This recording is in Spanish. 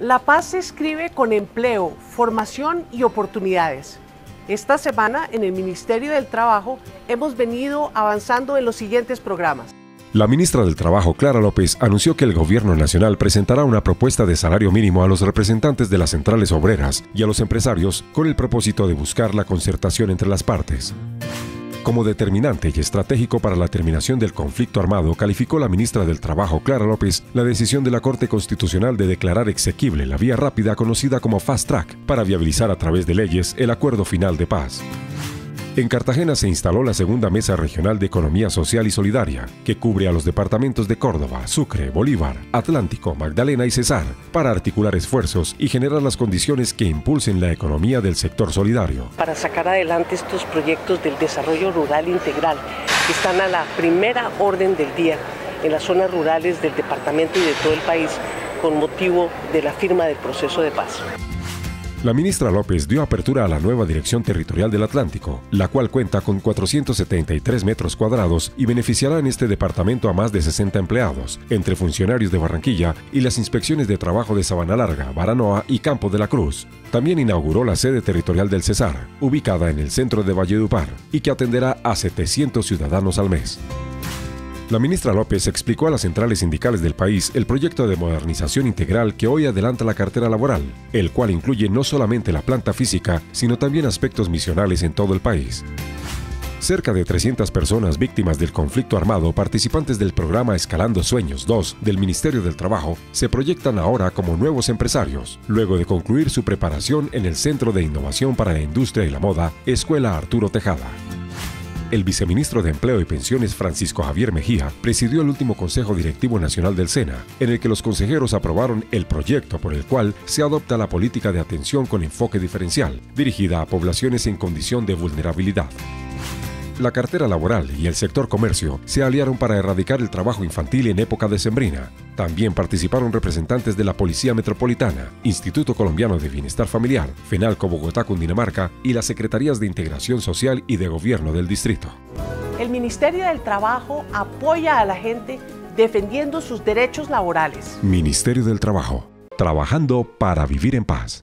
La paz se escribe con empleo, formación y oportunidades. Esta semana en el Ministerio del Trabajo hemos venido avanzando en los siguientes programas. La ministra del Trabajo, Clara López, anunció que el Gobierno Nacional presentará una propuesta de salario mínimo a los representantes de las centrales obreras y a los empresarios con el propósito de buscar la concertación entre las partes. Como determinante y estratégico para la terminación del conflicto armado, calificó la ministra del Trabajo, Clara López, la decisión de la Corte Constitucional de declarar exequible la vía rápida conocida como Fast Track para viabilizar a través de leyes el acuerdo final de paz. En Cartagena se instaló la segunda Mesa Regional de Economía Social y Solidaria, que cubre a los departamentos de Córdoba, Sucre, Bolívar, Atlántico, Magdalena y Cesar, para articular esfuerzos y generar las condiciones que impulsen la economía del sector solidario. Para sacar adelante estos proyectos del desarrollo rural integral, que están a la primera orden del día en las zonas rurales del departamento y de todo el país, con motivo de la firma del proceso de paz. La ministra López dio apertura a la nueva Dirección Territorial del Atlántico, la cual cuenta con 473 metros cuadrados y beneficiará en este departamento a más de 60 empleados, entre funcionarios de Barranquilla y las inspecciones de trabajo de Sabana Larga, Baranoa y Campo de la Cruz. También inauguró la sede territorial del Cesar, ubicada en el centro de Valledupar, y que atenderá a 700 ciudadanos al mes. La ministra López explicó a las centrales sindicales del país el proyecto de modernización integral que hoy adelanta la cartera laboral, el cual incluye no solamente la planta física, sino también aspectos misionales en todo el país. Cerca de 300 personas víctimas del conflicto armado, participantes del programa Escalando Sueños 2 del Ministerio del Trabajo, se proyectan ahora como nuevos empresarios, luego de concluir su preparación en el Centro de Innovación para la Industria y la Moda, Escuela Arturo Tejada. El viceministro de Empleo y Pensiones Francisco Javier Mejía presidió el último Consejo Directivo Nacional del SENA, en el que los consejeros aprobaron el proyecto por el cual se adopta la política de atención con enfoque diferencial, dirigida a poblaciones en condición de vulnerabilidad. La cartera laboral y el sector comercio se aliaron para erradicar el trabajo infantil en época decembrina. También participaron representantes de la Policía Metropolitana, Instituto Colombiano de Bienestar Familiar, FENALCO Bogotá Cundinamarca y las Secretarías de Integración Social y de Gobierno del Distrito. El Ministerio del Trabajo apoya a la gente defendiendo sus derechos laborales. Ministerio del Trabajo, trabajando para vivir en paz.